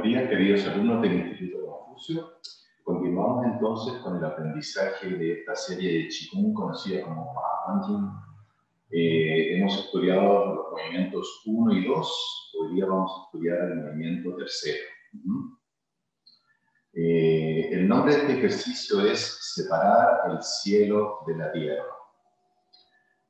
Buenos días, queridos alumnos del Instituto Confucio. Continuamos entonces con el aprendizaje de esta serie de Qigong conocida como Pa eh, hemos estudiado los movimientos 1 y 2. Hoy día vamos a estudiar el movimiento tercero. Eh, el nombre de este ejercicio es separar el cielo de la tierra.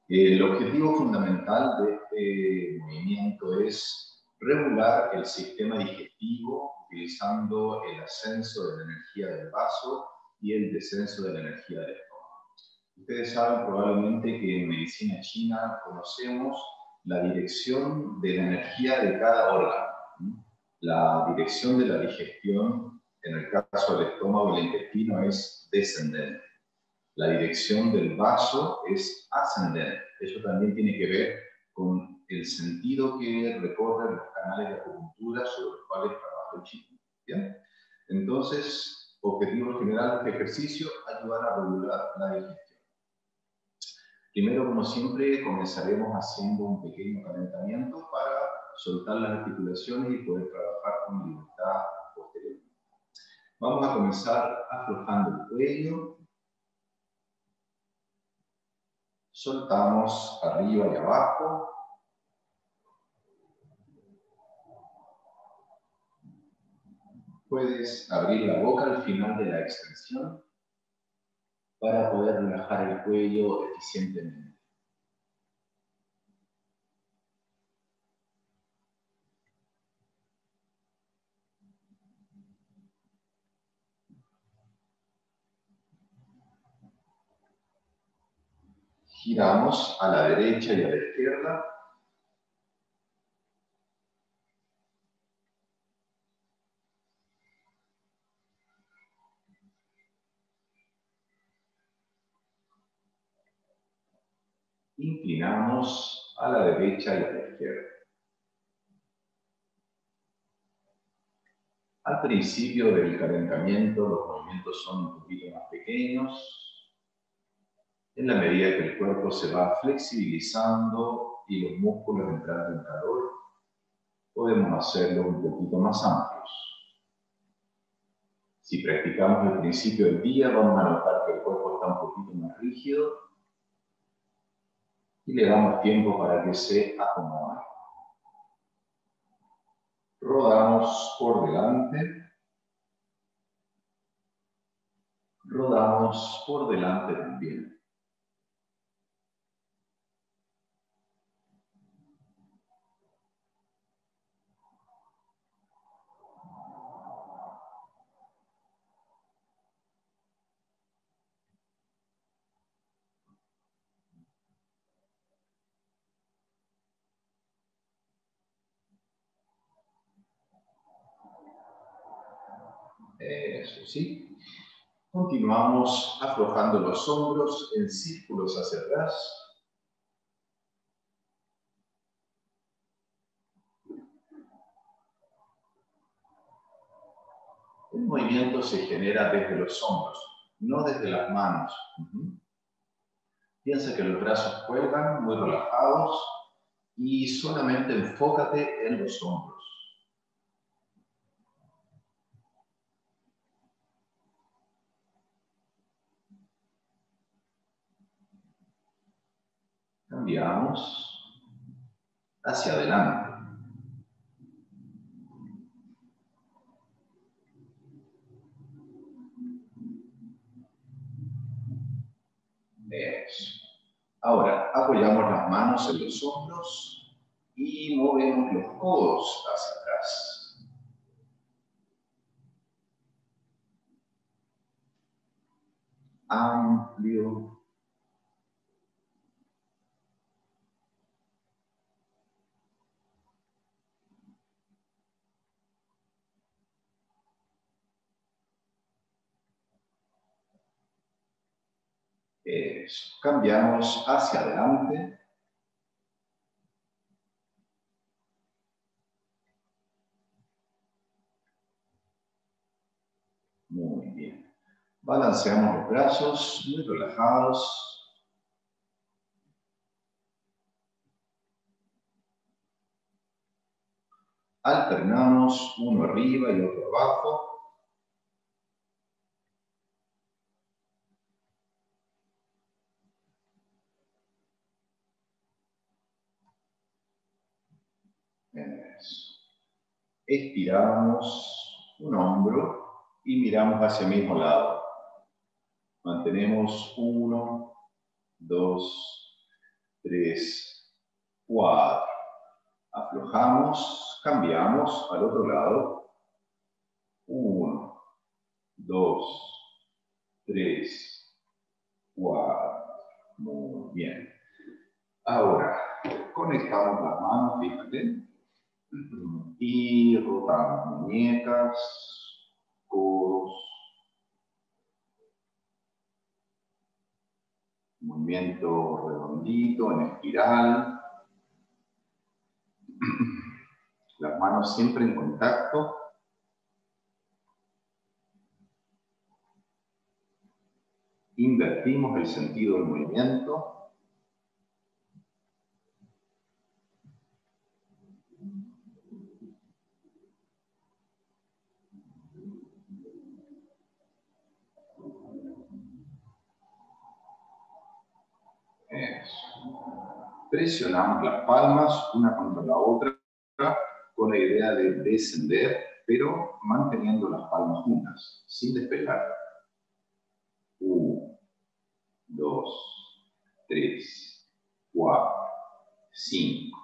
El objetivo fundamental de este movimiento es regular el sistema digestivo utilizando el ascenso de la energía del vaso y el descenso de la energía del estómago. Ustedes saben probablemente que en medicina china conocemos la dirección de la energía de cada órgano. La dirección de la digestión, en el caso del estómago y el intestino, es descendente. La dirección del vaso es ascendente. Eso también tiene que ver con el sentido que recorren los canales de acupuntura sobre los cuales trabaja el chico. Entonces, objetivo general de este ejercicio, ayudar a regular la digestión. Primero, como siempre, comenzaremos haciendo un pequeño calentamiento para soltar las articulaciones y poder trabajar con libertad posteriormente. Vamos a comenzar aflojando el cuello. Soltamos arriba y abajo. Puedes abrir la boca al final de la extensión para poder relajar el cuello eficientemente. Giramos a la derecha y a la izquierda inclinamos a la derecha y a la izquierda. Al principio del calentamiento los movimientos son un poquito más pequeños. En la medida que el cuerpo se va flexibilizando y los músculos entrando en calor, podemos hacerlo un poquito más amplios. Si practicamos al principio del día, vamos a notar que el cuerpo está un poquito más rígido y le damos tiempo para que se acomode. Rodamos por delante. Rodamos por delante también. Eso sí. Continuamos aflojando los hombros en círculos hacia atrás. El movimiento se genera desde los hombros, no desde las manos. Piensa que los brazos cuelgan muy relajados y solamente enfócate en los hombros. Cambiamos hacia adelante. Eso. Ahora, apoyamos las manos en los hombros y movemos los codos hacia atrás. Amplio Cambiamos hacia adelante. Muy bien. Balanceamos los brazos, muy relajados. Alternamos uno arriba y otro abajo. Estiramos un hombro y miramos hacia el mismo lado. Mantenemos uno, dos, tres, cuatro. Aflojamos, cambiamos al otro lado. Uno, dos, tres, cuatro. Muy bien. Ahora, conectamos las manos, fíjate. Y rotamos muñecas, codos. Movimiento redondito en espiral. Las manos siempre en contacto. Invertimos el sentido del movimiento. Presionamos las palmas una contra la otra con la idea de descender, pero manteniendo las palmas juntas, sin despejar. Uno, dos, tres, cuatro, cinco,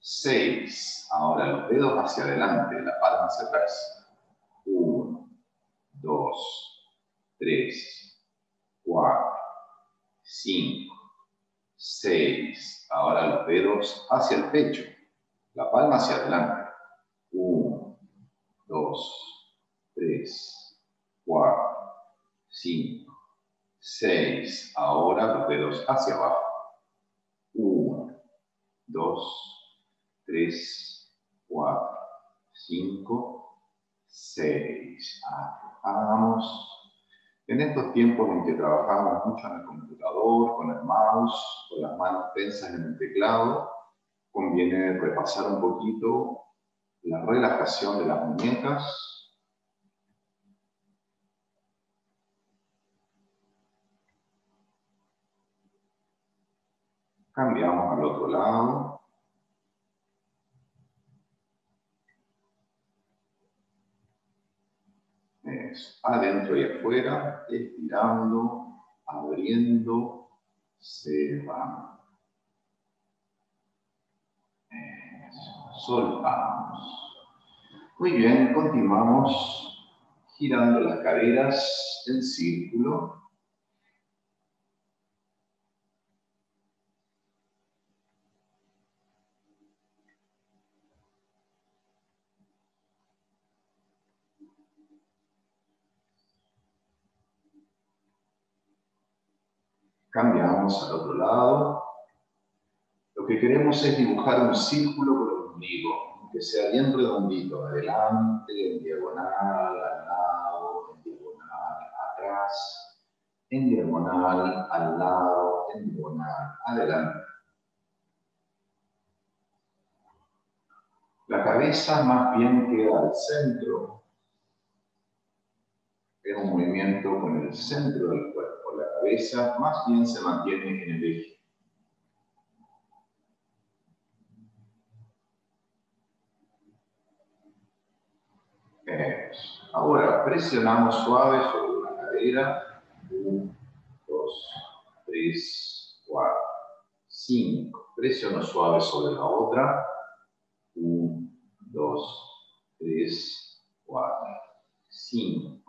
seis. Ahora los dedos hacia adelante, la palma hacia atrás. Uno, dos, tres, cuatro, cinco, seis. Ahora los dedos hacia el pecho, la palma hacia adelante. Uno, dos, tres, cuatro, cinco, seis. Ahora los dedos hacia abajo. Uno, dos, tres, cuatro, cinco, seis. Aflojamos. En estos tiempos en que trabajamos mucho en el computador, con el mouse, con las manos tensas en el teclado, conviene repasar un poquito la relajación de las muñecas. Cambiamos al otro lado. Adentro y afuera, estirando, abriendo, cerrando. soltamos. Muy bien, continuamos girando las caderas en círculo. Cambiamos al otro lado. Lo que queremos es dibujar un círculo con el ombligo, que sea bien redondito, adelante, en diagonal, al lado, en diagonal, atrás, en diagonal, al lado, en diagonal, adelante. La cabeza más bien queda al centro. Es un movimiento con el centro del cuerpo cabeza más bien se mantiene en el eje. Ahora presionamos suave sobre una cadera. 1, 2, 3, 4, 5. Presiono suave sobre la otra. 1, 2, 3, 4, 5.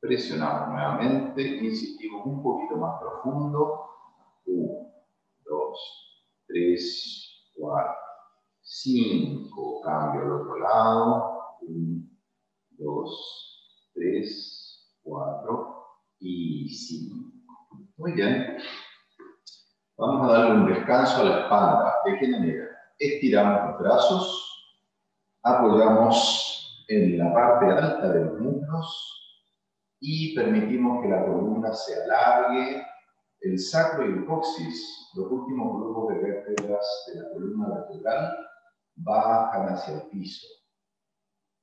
Presionamos nuevamente, insistimos un poquito más profundo. 1, 2, 3, 4, 5. Cambio al otro lado. 1, 2, 3, 4 y 5. Muy bien. Vamos a darle un descanso a la espalda. ¿De qué manera? Estiramos los brazos, apoyamos en la parte alta de los muslos y permitimos que la columna se alargue, el sacro y el coxis, los últimos grupos de vértebras de la columna vertebral, bajan hacia el piso.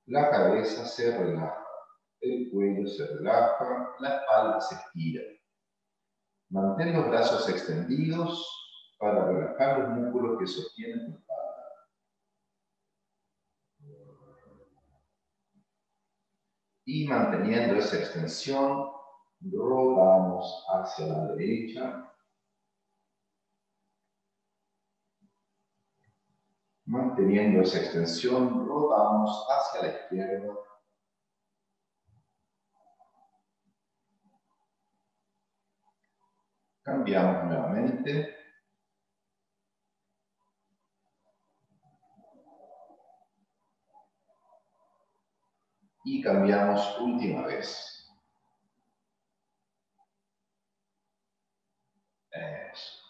La cabeza se relaja, el cuello se relaja, la espalda se estira. Mantén los brazos extendidos para relajar los músculos que sostienen tu espalda. Y manteniendo esa extensión, rotamos hacia la derecha. Manteniendo esa extensión, rotamos hacia la izquierda. Cambiamos nuevamente. Y cambiamos última vez. Eso.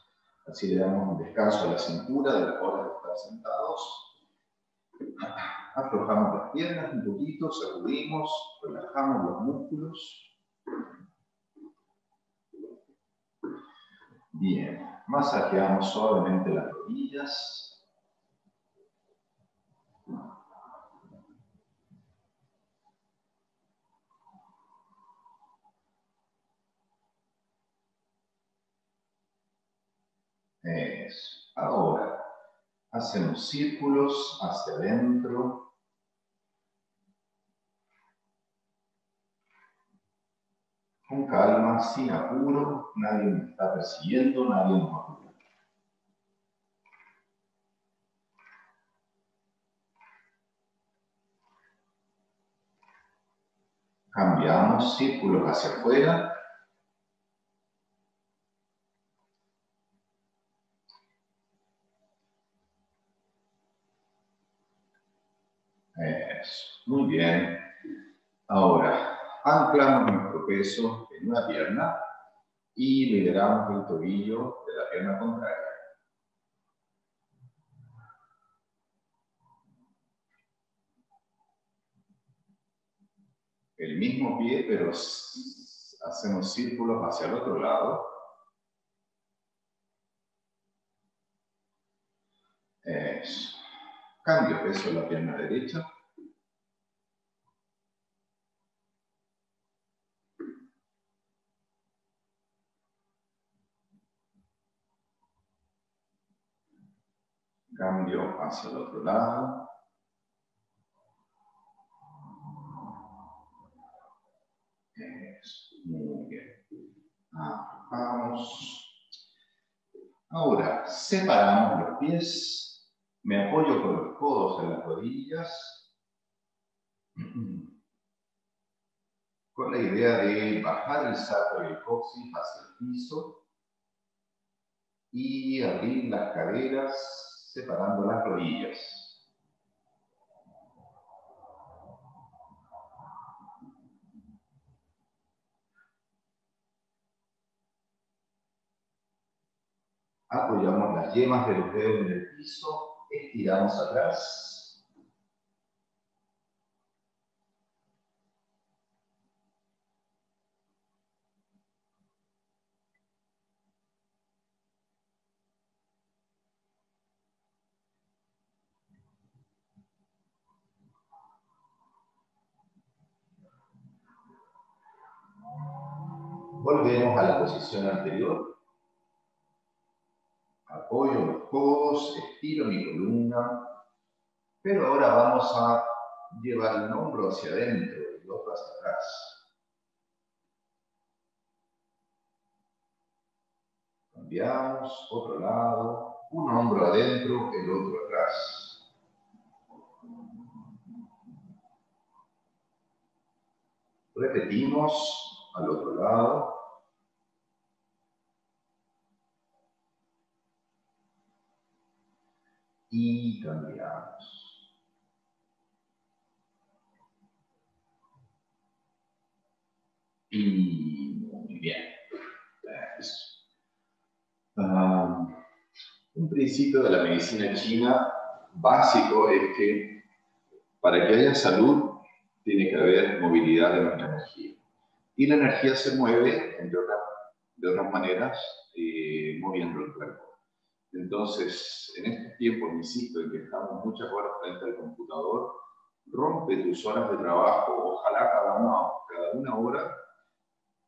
Así le damos un descanso a la cintura de la hora de estar sentados. Aflojamos las piernas un poquito, sacudimos, relajamos los músculos. Bien, masajeamos suavemente las rodillas. Eso. Ahora, hacemos círculos hacia adentro. Con calma, sin apuro, nadie me está persiguiendo, nadie nos apura. Cambiamos círculos hacia afuera. Eso, muy bien. Ahora, anclamos nuestro peso en una pierna y liberamos el tobillo de la pierna contraria. El mismo pie, pero hacemos círculos hacia el otro lado. Eso. Cambio peso en la pierna derecha. Cambio hacia el otro lado. Eso, muy bien. Vamos. Ahora, separamos los pies. Me apoyo con los codos en las rodillas. Con la idea de bajar el sacro y el coxis hacia el piso. Y abrir las caderas separando las rodillas. Apoyamos las yemas de los dedos en el piso, estiramos atrás. Volvemos a la posición anterior. Apoyo los codos, estiro mi columna. Pero ahora vamos a llevar un hombro hacia adentro y el otro hacia atrás. Cambiamos, otro lado. Un hombro adentro, el otro atrás. Repetimos al otro lado. Y cambiamos. Y muy bien. Um, un principio de la medicina china básico es que para que haya salud tiene que haber movilidad de nuestra energía. Y la energía se mueve, de otras maneras, eh, moviendo el cuerpo. Entonces, en estos tiempos, insisto, en que estamos muchas horas frente al computador, rompe tus horas de trabajo, ojalá cada una, cada una hora,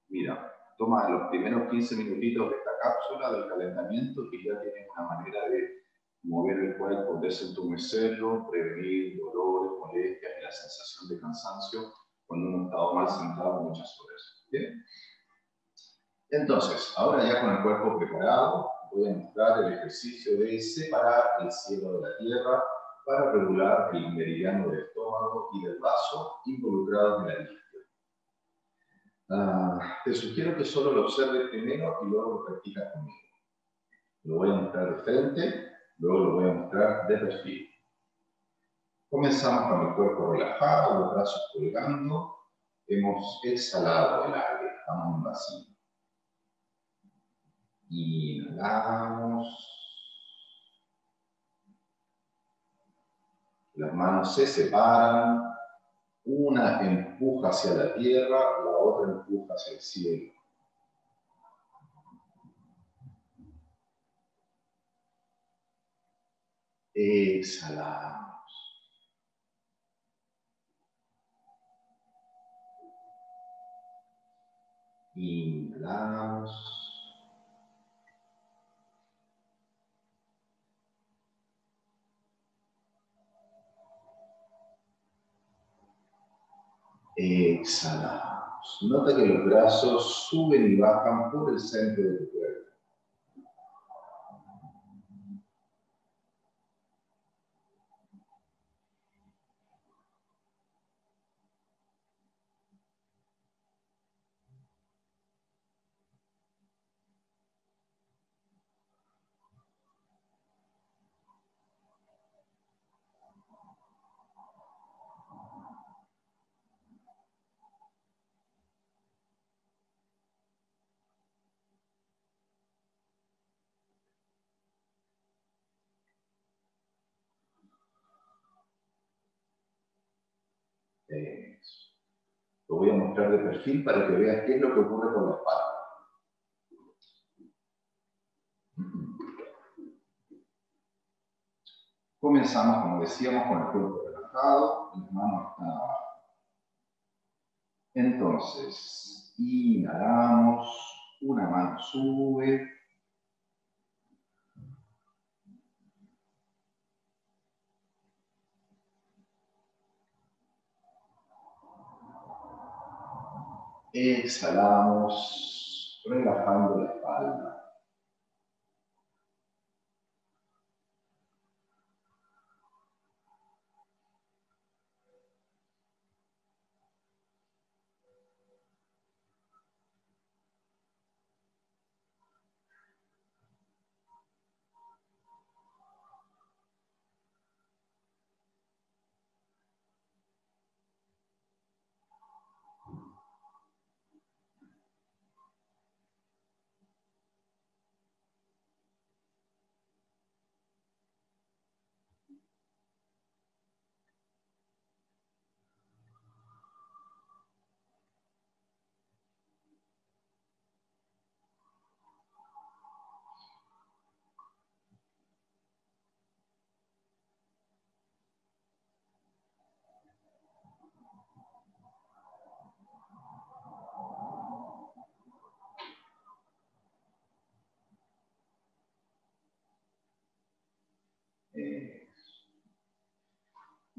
mira, toma los primeros 15 minutitos de esta cápsula del calentamiento y ya tienes una manera de mover el cuerpo, desentumecerlo, prevenir dolores, molestias y la sensación de cansancio cuando uno ha estado mal sentado muchas horas. ¿Bien? Entonces, ahora ya con el cuerpo preparado, a mostrar el ejercicio de separar el cielo de la tierra para regular el meridiano del estómago y del vaso involucrados en la digestión. Ah, te sugiero que solo lo observes primero y luego lo practicas conmigo. Lo voy a mostrar de frente, luego lo voy a mostrar de perfil. Comenzamos con el cuerpo relajado, los brazos colgando. Hemos exhalado el aire, estamos en vacío. Inhalamos. Las manos se separan. Una empuja hacia la tierra, la otra empuja hacia el cielo. Exhalamos. Inhalamos. Exhalamos. Nota que los brazos suben y bajan por el centro de tu cuerpo. Lo voy a mostrar de perfil para que veas qué es lo que ocurre con la espalda. Comenzamos, como decíamos, con el cuerpo relajado, las manos están abajo. Entonces, inhalamos, una mano sube, Exhalamos, relajando la espalda.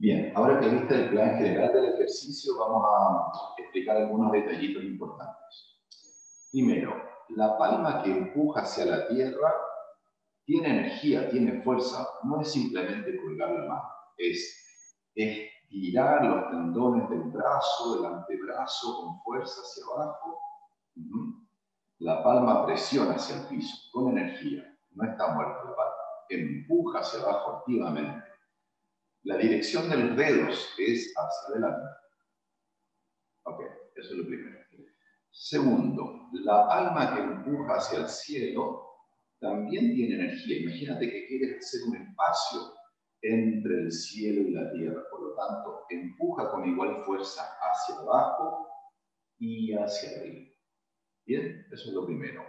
Bien, ahora que viste el plan general del ejercicio, vamos a explicar algunos detallitos importantes. Primero, la palma que empuja hacia la tierra tiene energía, tiene fuerza, no es simplemente colgar la mano, es estirar los tendones del brazo, del antebrazo con fuerza hacia abajo. La palma presiona hacia el piso con energía, no está muerta la palma, empuja hacia abajo activamente la dirección de los dedos es hacia adelante. Ok, eso es lo primero. Segundo, la palma que empuja hacia el cielo también tiene energía. Imagínate que quieres hacer un espacio entre el cielo y la tierra. Por lo tanto, empuja con igual fuerza hacia abajo y hacia arriba. Bien, eso es lo primero.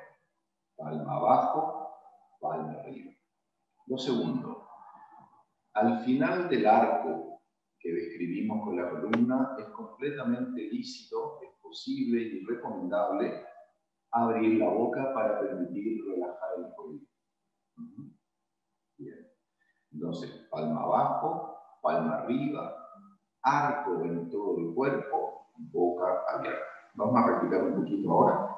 Palma abajo, palma arriba. Lo segundo, al final del arco que describimos con la columna, es completamente lícito, es posible y recomendable abrir la boca para permitir relajar el cuello. Bien. Entonces, palma abajo, palma arriba, arco en todo el cuerpo, boca abierta. Vamos a practicar un poquito ahora.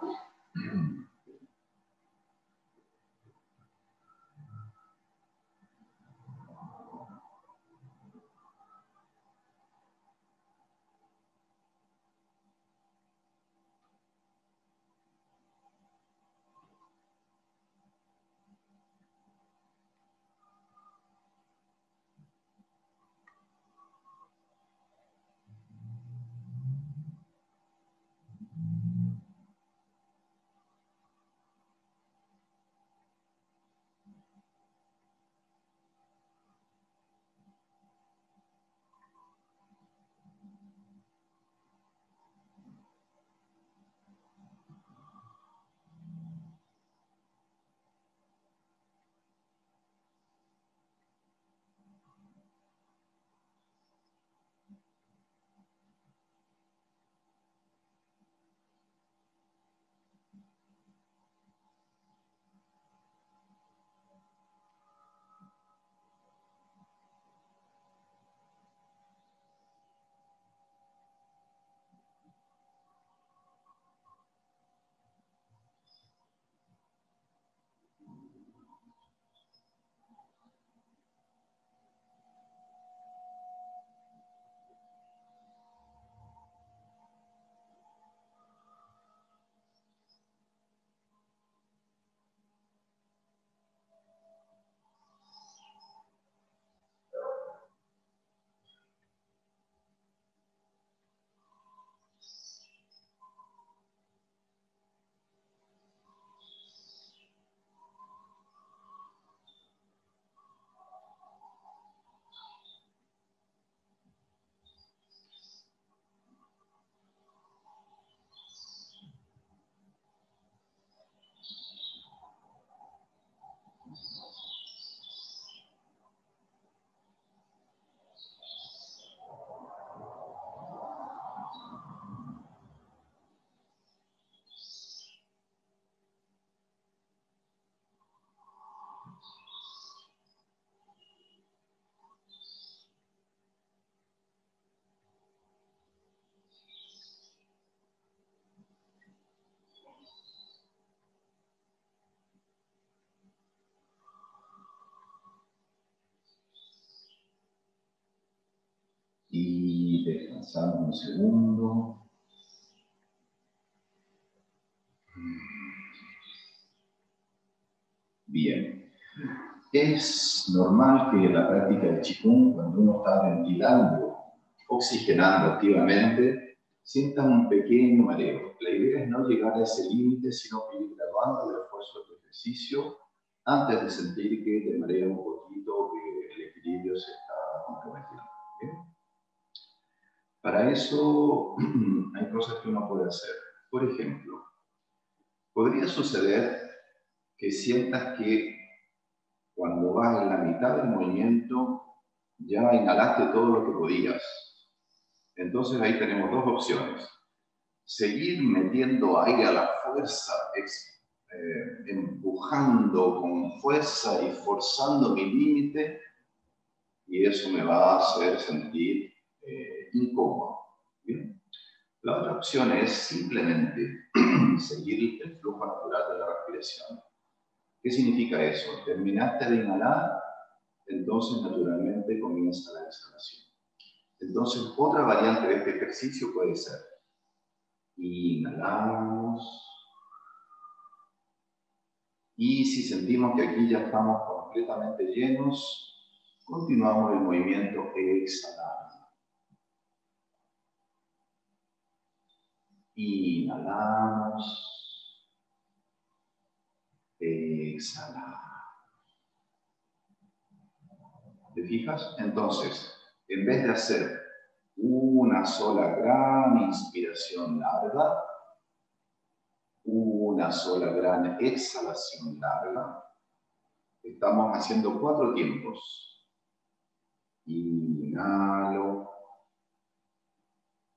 Y descansamos un segundo. Bien. Es normal que en la práctica del Qigong, cuando uno está ventilando, oxigenando activamente, sienta un pequeño mareo. La idea es no llegar a ese límite, sino ir graduando el esfuerzo del ejercicio antes de sentir que te marea un poquito, que el equilibrio se está comprometiendo. Para eso hay cosas que uno puede hacer. Por ejemplo, podría suceder que sientas que cuando vas en la mitad del movimiento ya inhalaste todo lo que podías. Entonces ahí tenemos dos opciones. Seguir metiendo aire a la fuerza, eh, empujando con fuerza y forzando mi límite, y eso me va a hacer sentir incómodo. La otra opción es simplemente seguir el flujo natural de la respiración. ¿Qué significa eso? Terminaste de inhalar, entonces naturalmente comienza la exhalación. Entonces, otra variante de este ejercicio puede ser, inhalamos, y si sentimos que aquí ya estamos completamente llenos, continuamos el movimiento exhalando. Inhalamos. Exhalamos. ¿Te fijas? Entonces, en vez de hacer una sola gran inspiración larga, una sola gran exhalación larga, estamos haciendo cuatro tiempos. Inhalo,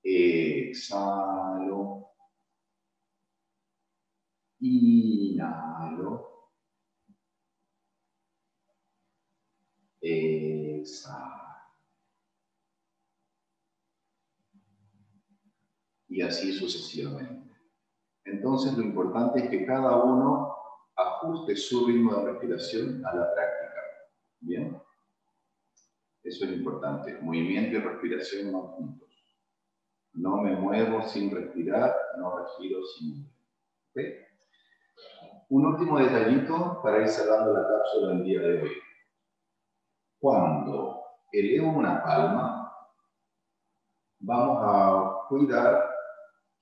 Exhalo. Inhalo. Exhalo. Y así sucesivamente. Entonces lo importante es que cada uno ajuste su ritmo de respiración a la práctica. ¿Bien? Eso es importante. Movimiento y respiración van juntos. No me muevo sin respirar, no respiro sin mover. Un último detallito para ir cerrando la cápsula del día de hoy. Cuando elevo una palma, vamos a cuidar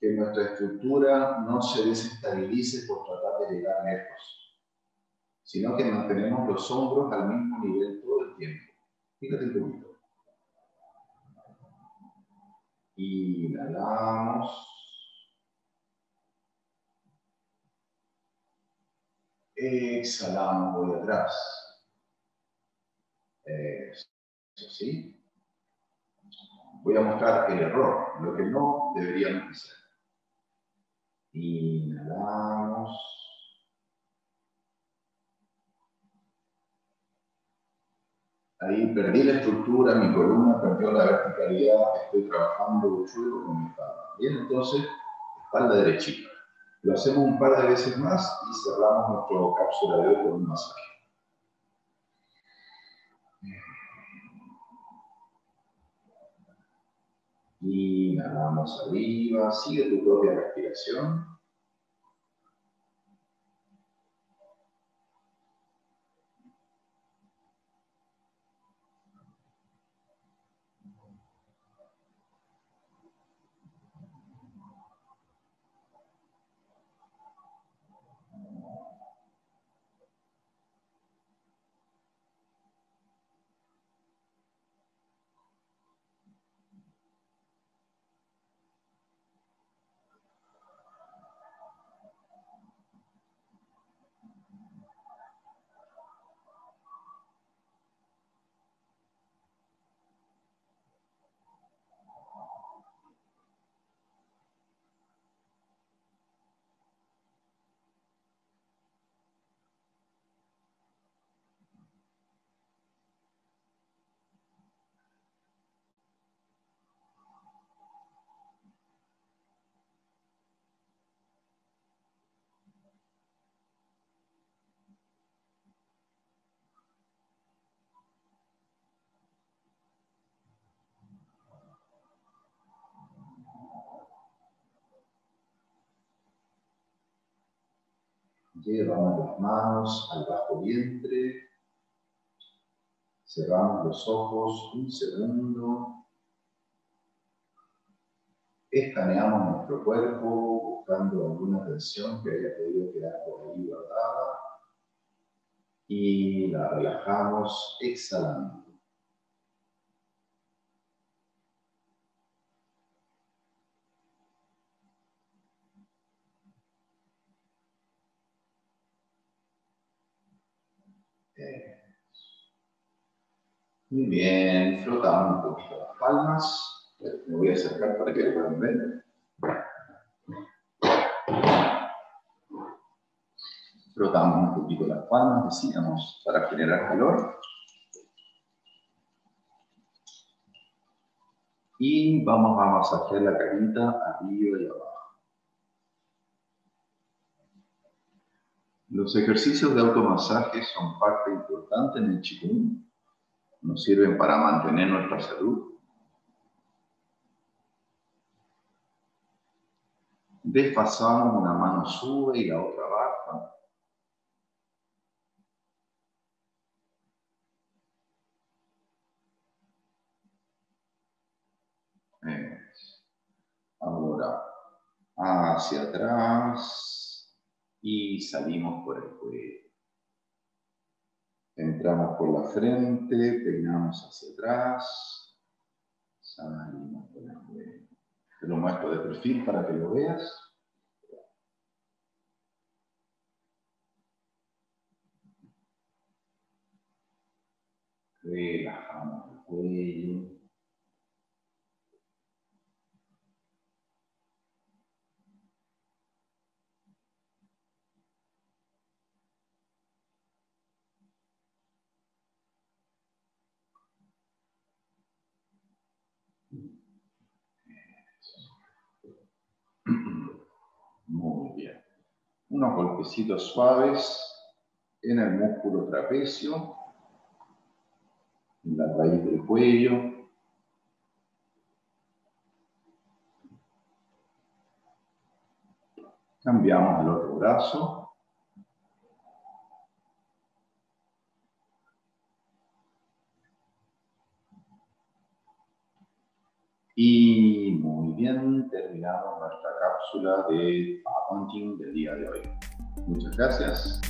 que nuestra estructura no se desestabilice por tratar de llegar lejos, sino que mantenemos los hombros al mismo nivel todo el tiempo. Fíjate un poquito. Inhalamos. Exhalamos, voy atrás. Eso, ¿sí? Voy a mostrar el error, lo que no deberíamos hacer. Inhalamos. Ahí perdí la estructura, mi columna perdió la verticalidad, estoy trabajando mucho con mi espalda. Bien, entonces, espalda derechita. Lo hacemos un par de veces más y cerramos nuestra cápsula de hoy con un masaje. Inhalamos arriba, sigue tu propia respiración. Llevamos las manos al bajo vientre. Cerramos los ojos un segundo. Escaneamos nuestro cuerpo buscando alguna tensión que haya podido quedar por ahí guardada. Y la relajamos exhalando. Muy bien, flotamos un poquito las palmas. Me voy a acercar para que lo puedan ver. Frotamos un poquito las palmas, decíamos, para generar calor. Y vamos a masajear la carita arriba y abajo. Los ejercicios de automasaje son parte importante en el Qigong. Nos sirven para mantener nuestra salud. Desfasamos, una mano sube y la otra baja. Ahora, hacia atrás y salimos por el cuello. Entramos por la frente, peinamos hacia atrás, salimos por cuello. Te lo muestro de perfil para que lo veas. Relajamos el cuello. Unos golpecitos suaves en el músculo trapecio, en la raíz del cuello. Cambiamos al otro brazo. Y muy bien, terminamos nuestra cápsula de accounting del día de hoy. Muchas gracias.